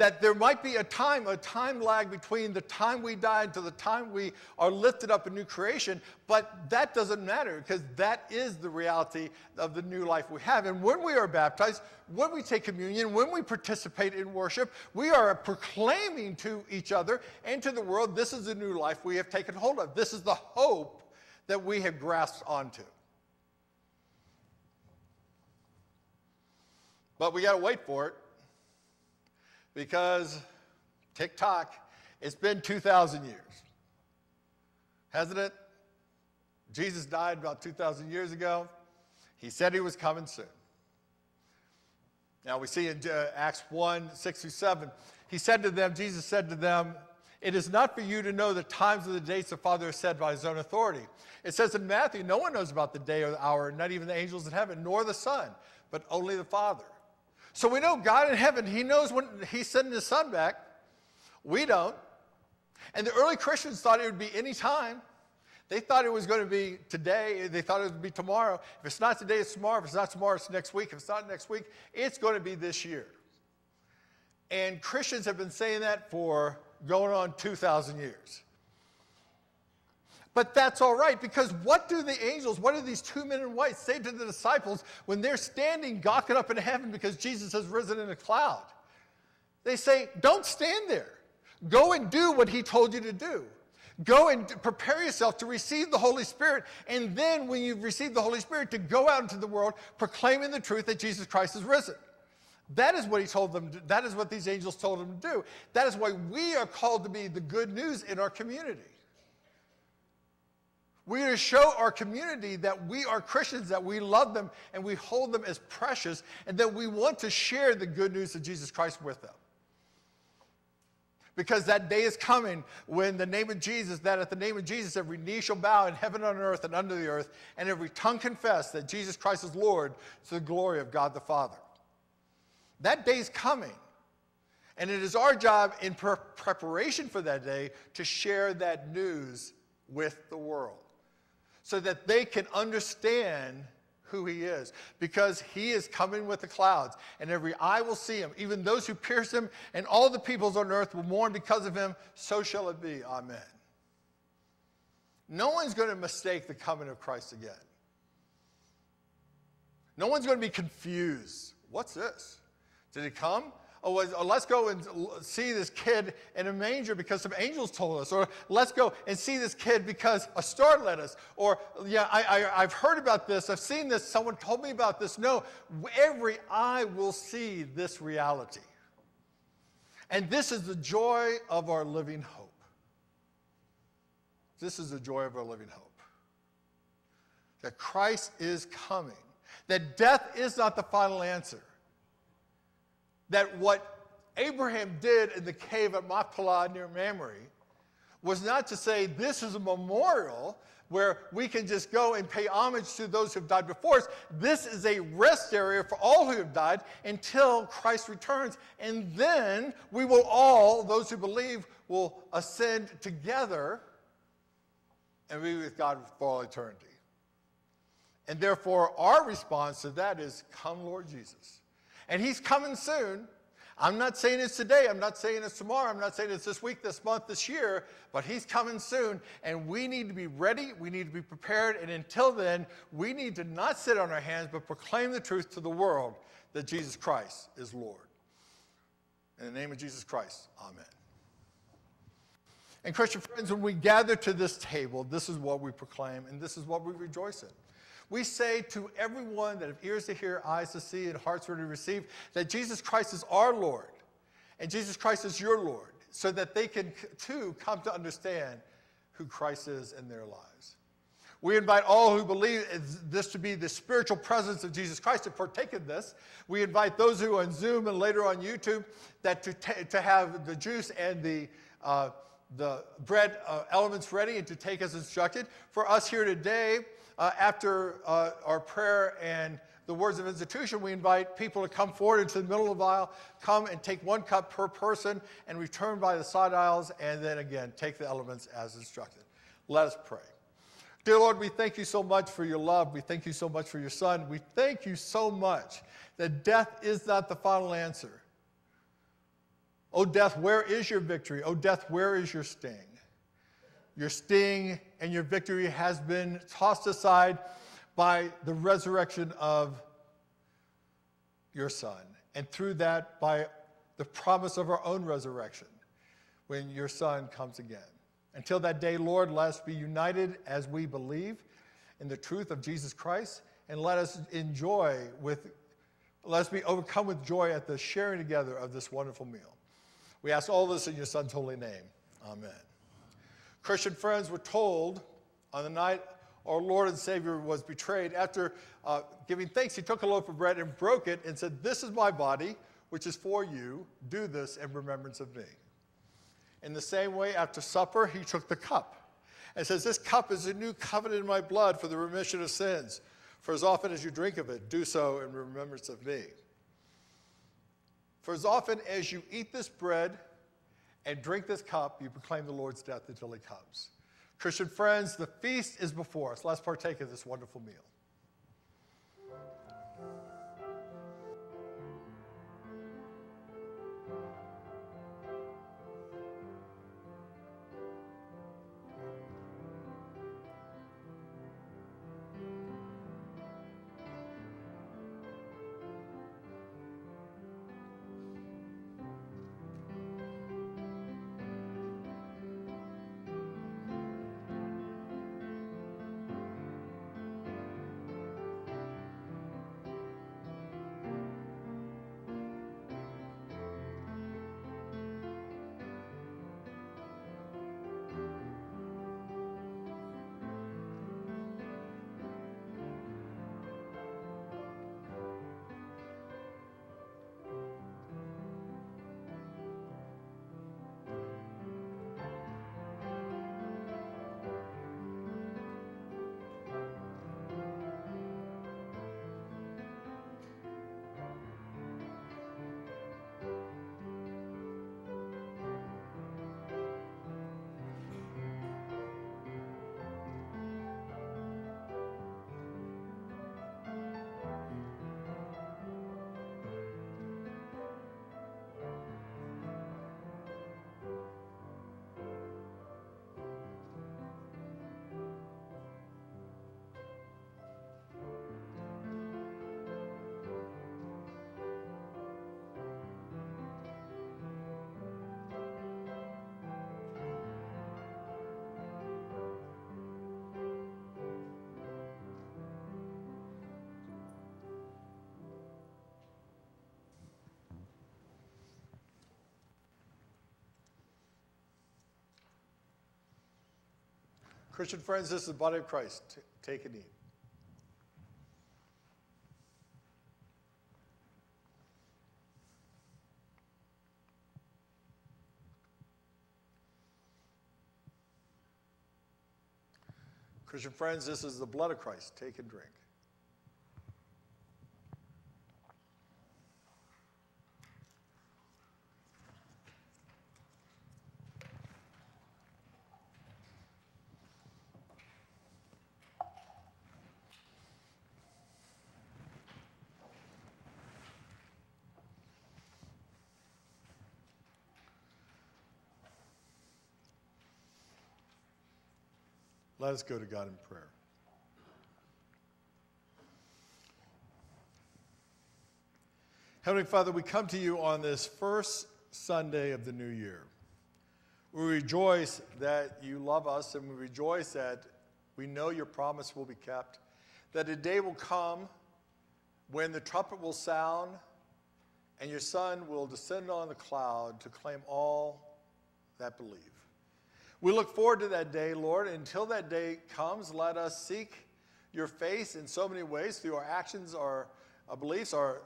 that there might be a time, a time lag between the time we die to the time we are lifted up in new creation, but that doesn't matter because that is the reality of the new life we have. And when we are baptized, when we take communion, when we participate in worship, we are proclaiming to each other and to the world this is the new life we have taken hold of. This is the hope that we have grasped onto. But we got to wait for it because tick tock, it's been 2,000 years. Hasn't it? Jesus died about 2,000 years ago. He said he was coming soon. Now we see in uh, Acts 1 6 through 7, he said to them, Jesus said to them, It is not for you to know the times or the dates the Father has said by his own authority. It says in Matthew, No one knows about the day or the hour, not even the angels in heaven, nor the Son, but only the Father. So we know God in heaven, He knows when He's sending His Son back. We don't. And the early Christians thought it would be any time. They thought it was going to be today. They thought it would be tomorrow. If it's not today, it's tomorrow. If it's not tomorrow, it's next week. If it's not next week, it's going to be this year. And Christians have been saying that for going on 2,000 years. But that's all right because what do the angels, what do these two men in white say to the disciples when they're standing gawking up in heaven because Jesus has risen in a cloud? They say, Don't stand there. Go and do what he told you to do. Go and prepare yourself to receive the Holy Spirit. And then, when you've received the Holy Spirit, to go out into the world proclaiming the truth that Jesus Christ is risen. That is what he told them. That is what these angels told them to do. That is why we are called to be the good news in our community. We are to show our community that we are Christians, that we love them and we hold them as precious, and that we want to share the good news of Jesus Christ with them. Because that day is coming when the name of Jesus, that at the name of Jesus, every knee shall bow in heaven and on earth and under the earth, and every tongue confess that Jesus Christ is Lord to the glory of God the Father. That day is coming. And it is our job in pre- preparation for that day to share that news with the world so that they can understand who he is because he is coming with the clouds and every eye will see him. Even those who pierce him and all the peoples on earth will mourn because of him. So shall it be. Amen. No one's going to mistake the coming of christ again. No one's going to be confused. What's this? Did he come Oh, let's go and see this kid in a manger because some angels told us. Or let's go and see this kid because a star led us. Or, yeah, I, I, I've heard about this. I've seen this. Someone told me about this. No, every eye will see this reality. And this is the joy of our living hope. This is the joy of our living hope. That Christ is coming. That death is not the final answer that what Abraham did in the cave at Machpelah near Mamre was not to say this is a memorial where we can just go and pay homage to those who have died before us. This is a rest area for all who have died until Christ returns. And then we will all, those who believe, will ascend together and be with God for all eternity. And therefore, our response to that is, Come, Lord Jesus. And he's coming soon. I'm not saying it's today. I'm not saying it's tomorrow. I'm not saying it's this week, this month, this year, but he's coming soon. And we need to be ready. We need to be prepared. And until then, we need to not sit on our hands, but proclaim the truth to the world that Jesus Christ is Lord. In the name of Jesus Christ, amen. And Christian friends, when we gather to this table, this is what we proclaim and this is what we rejoice in. We say to everyone that have ears to hear, eyes to see, and hearts ready to receive, that Jesus Christ is our Lord and Jesus Christ is your Lord, so that they can too come to understand who Christ is in their lives. We invite all who believe this to be the spiritual presence of Jesus Christ to partake in this. We invite those who are on Zoom and later on YouTube that to, to have the juice and the, uh, the bread uh, elements ready and to take as instructed. For us here today, uh, after uh, our prayer and the words of institution, we invite people to come forward into the middle of the aisle, come and take one cup per person, and return by the side aisles, and then again, take the elements as instructed. Let us pray. Dear Lord, we thank you so much for your love. We thank you so much for your son. We thank you so much that death is not the final answer. Oh, death, where is your victory? Oh, death, where is your sting? Your sting and your victory has been tossed aside by the resurrection of your Son. And through that, by the promise of our own resurrection when your Son comes again. Until that day, Lord, let us be united as we believe in the truth of Jesus Christ and let us enjoy with, let us be overcome with joy at the sharing together of this wonderful meal. We ask all this in your Son's holy name. Amen. Christian friends were told on the night our Lord and Savior was betrayed, after uh, giving thanks, he took a loaf of bread and broke it and said, This is my body, which is for you. Do this in remembrance of me. In the same way, after supper, he took the cup and says, This cup is a new covenant in my blood for the remission of sins. For as often as you drink of it, do so in remembrance of me. For as often as you eat this bread and drink this cup, you proclaim the Lord's death until he comes. Christian friends, the feast is before us. Let's partake of this wonderful meal. Christian friends, this is the body of Christ. Take and eat. Christian friends, this is the blood of Christ. Take and drink. Let us go to God in prayer. Heavenly Father, we come to you on this first Sunday of the new year. We rejoice that you love us and we rejoice that we know your promise will be kept, that a day will come when the trumpet will sound and your Son will descend on the cloud to claim all that believe. We look forward to that day, Lord. Until that day comes, let us seek your face in so many ways through our actions, our, beliefs, our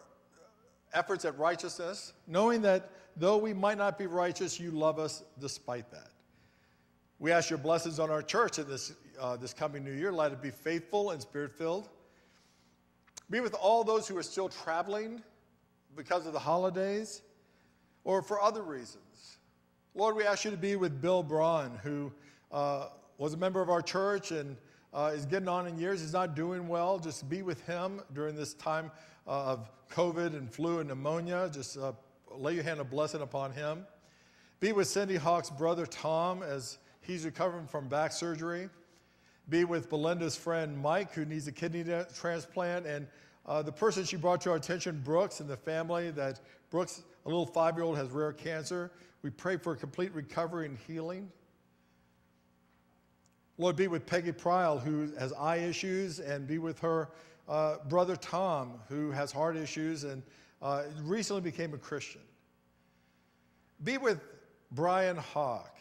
efforts at righteousness, knowing that though we might not be righteous, you love us despite that. We ask your blessings on our church in this, uh, this coming new year. Let it be faithful and spirit filled. Be with all those who are still traveling because of the holidays or for other reasons. Lord, we ask you to be with Bill Braun, who uh, was a member of our church and uh, is getting on in years. He's not doing well. Just be with him during this time uh, of COVID and flu and pneumonia. Just uh, lay your hand of blessing upon him. Be with Cindy Hawk's brother Tom as he's recovering from back surgery. Be with Belinda's friend Mike, who needs a kidney transplant, and uh, the person she brought to our attention, Brooks, and the family that Brooks, a little five year old, has rare cancer. We pray for a complete recovery and healing. Lord, be with Peggy Pryle, who has eye issues, and be with her uh, brother Tom, who has heart issues and uh, recently became a Christian. Be with Brian Hawk,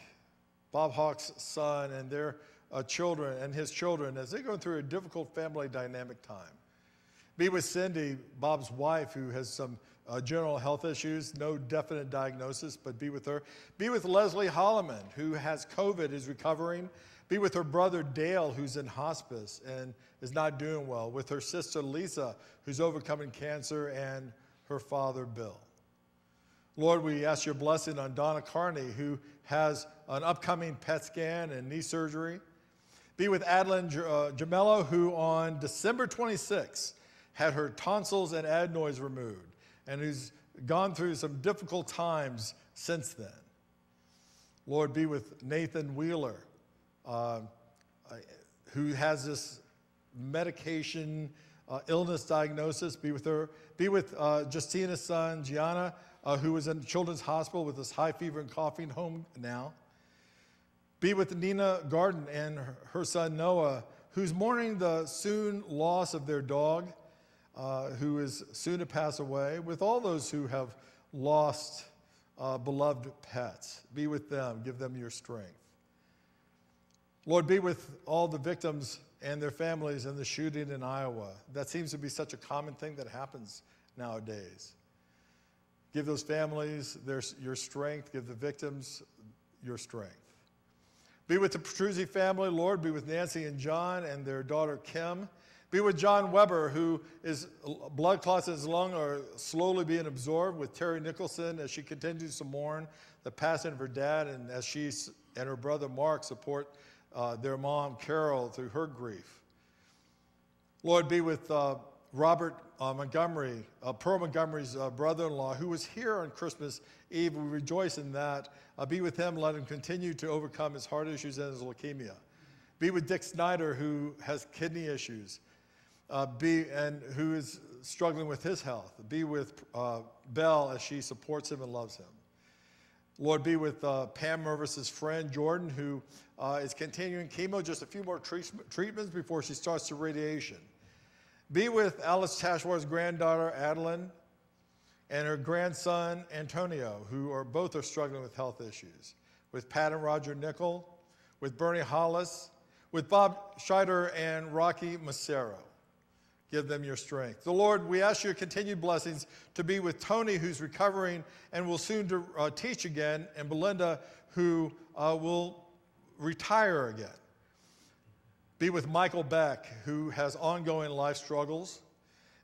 Bob Hawk's son, and their uh, children, and his children as they're going through a difficult family dynamic time. Be with Cindy, Bob's wife, who has some uh, general health issues, no definite diagnosis, but be with her. Be with Leslie Holloman, who has COVID, is recovering. Be with her brother Dale, who's in hospice and is not doing well. With her sister Lisa, who's overcoming cancer, and her father Bill. Lord, we ask your blessing on Donna Carney, who has an upcoming PET scan and knee surgery. Be with Adeline uh, Jamello, who on December 26 had her tonsils and adenoids removed and who's gone through some difficult times since then. Lord, be with Nathan Wheeler, uh, who has this medication uh, illness diagnosis. Be with her. Be with uh, Justina's son, Gianna, uh, who is in the Children's Hospital with this high fever and coughing home now. Be with Nina Garden and her son Noah, who's mourning the soon loss of their dog uh, who is soon to pass away, with all those who have lost uh, beloved pets. Be with them, give them your strength. Lord, be with all the victims and their families in the shooting in Iowa. That seems to be such a common thing that happens nowadays. Give those families their, your strength, give the victims your strength. Be with the Petruzzi family, Lord. Be with Nancy and John and their daughter Kim. Be with John Weber, who is blood clots in his lung are slowly being absorbed, with Terry Nicholson as she continues to mourn the passing of her dad, and as she and her brother Mark support uh, their mom Carol through her grief. Lord, be with uh, Robert uh, Montgomery, uh, Pearl Montgomery's uh, brother in law, who was here on Christmas Eve. We rejoice in that. Uh, be with him, let him continue to overcome his heart issues and his leukemia. Be with Dick Snyder, who has kidney issues uh, be and who is struggling with his health. Be with uh, Belle as she supports him and loves him. Lord, be with uh, Pam Mervis's friend Jordan, who uh, is continuing chemo, just a few more treatments before she starts the radiation. Be with Alice Tashwar's granddaughter Adeline and her grandson Antonio, who are both are struggling with health issues. With Pat and Roger Nickel, with Bernie Hollis, with Bob Scheider and Rocky Macero. Give them your strength. The Lord, we ask your continued blessings to be with Tony, who's recovering and will soon to, uh, teach again, and Belinda, who uh, will retire again. Be with Michael Beck, who has ongoing life struggles.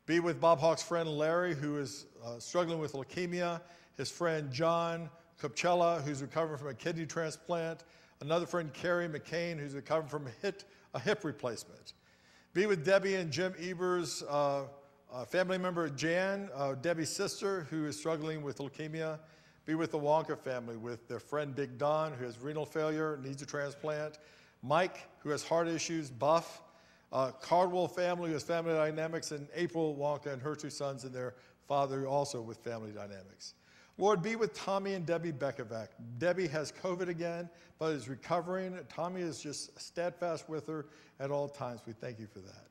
Be with Bob Hawk's friend Larry, who is uh, struggling with leukemia. His friend John Copcella, who's recovering from a kidney transplant. Another friend, Carrie McCain, who's recovering from a, hit, a hip replacement. Be with Debbie and Jim Ebers, uh, family member Jan, uh, Debbie's sister, who is struggling with leukemia. Be with the Wonka family, with their friend Big Don, who has renal failure, needs a transplant. Mike, who has heart issues. Buff, uh, Cardwell family, who has family dynamics. And April Wonka and her two sons and their father, also with family dynamics. Lord, be with Tommy and Debbie Beckovac. Debbie has COVID again, but is recovering. Tommy is just steadfast with her at all times. We thank you for that.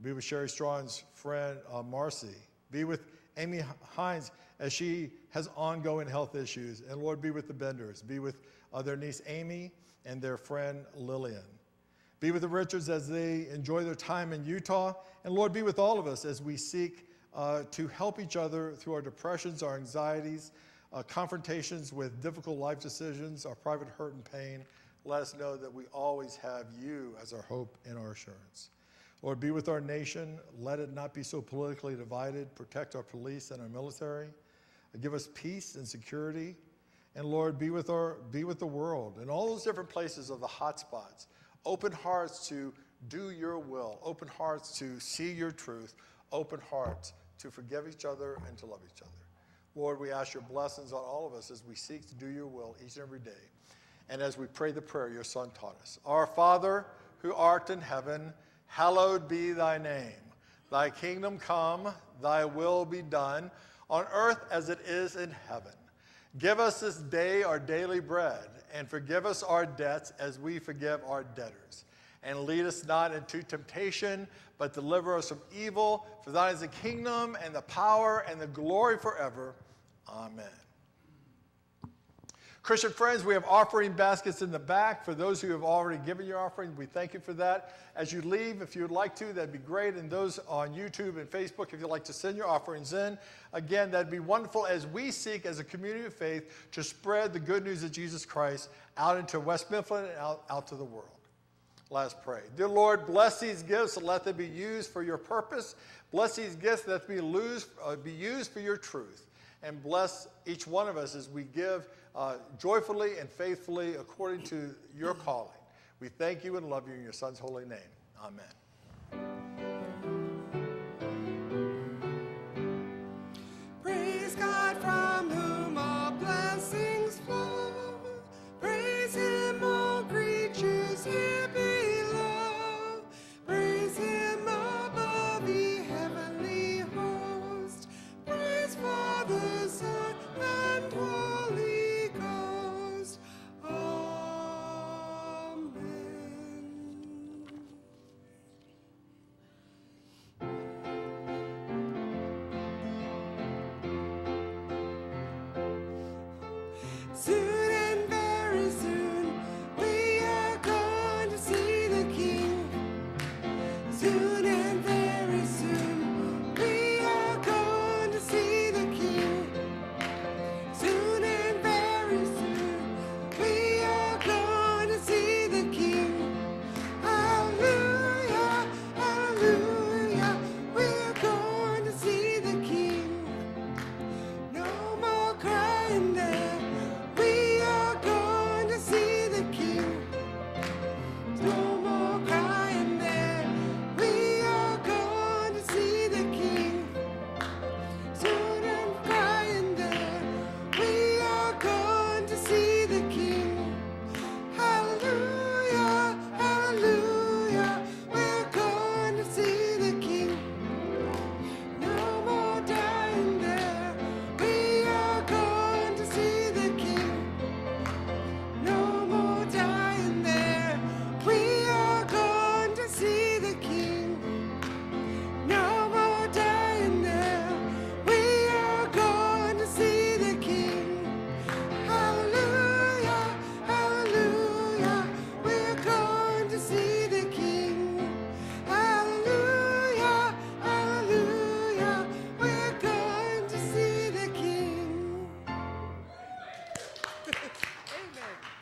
Be with Sherry Strawn's friend, uh, Marcy. Be with Amy Hines as she has ongoing health issues. And Lord, be with the Benders. Be with uh, their niece Amy and their friend Lillian. Be with the Richards as they enjoy their time in Utah. And Lord, be with all of us as we seek uh, to help each other through our depressions, our anxieties, uh, confrontations with difficult life decisions, our private hurt and pain. Let us know that we always have you as our hope and our assurance. Lord, be with our nation. Let it not be so politically divided. Protect our police and our military. Give us peace and security. And Lord, be with, our, be with the world and all those different places of the hot spots. Open hearts to do your will, open hearts to see your truth, open hearts to forgive each other and to love each other. Lord, we ask your blessings on all of us as we seek to do your will each and every day. And as we pray the prayer your Son taught us Our Father, who art in heaven, hallowed be thy name. Thy kingdom come, thy will be done, on earth as it is in heaven. Give us this day our daily bread, and forgive us our debts as we forgive our debtors and lead us not into temptation, but deliver us from evil. For thine is the kingdom and the power and the glory forever. Amen. Christian friends, we have offering baskets in the back. For those who have already given your offering, we thank you for that. As you leave, if you would like to, that'd be great. And those on YouTube and Facebook, if you'd like to send your offerings in, again, that'd be wonderful as we seek, as a community of faith, to spread the good news of Jesus Christ out into West Mifflin and out, out to the world. Let us pray. Dear Lord, bless these gifts and let them be used for your purpose. Bless these gifts that be, lose, uh, be used for your truth. And bless each one of us as we give uh, joyfully and faithfully according to your calling. We thank you and love you in your Son's holy name. Amen. Praise God from whom all blessings flow. Praise Him, all creatures here.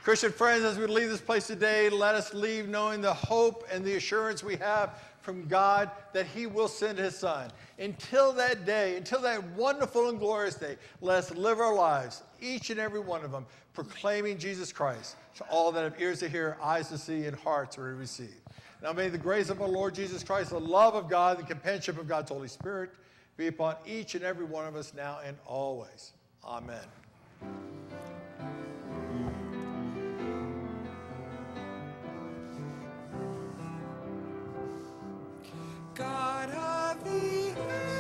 Christian friends, as we leave this place today, let us leave knowing the hope and the assurance we have from God that He will send His Son. Until that day, until that wonderful and glorious day, let us live our lives, each and every one of them, proclaiming Jesus Christ to all that have ears to hear, eyes to see, and hearts to receive. Now may the grace of our Lord Jesus Christ, the love of God, the companionship of God's Holy Spirit be upon each and every one of us now and always. Amen. God of the ages,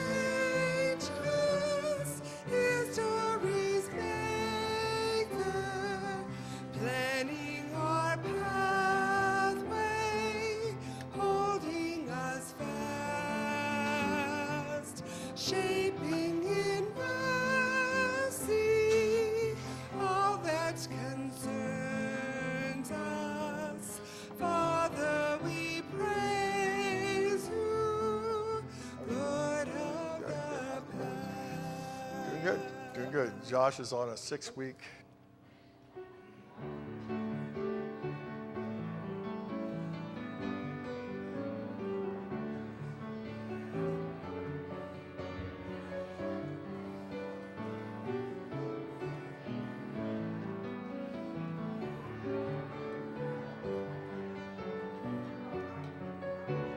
good. Josh is on a six week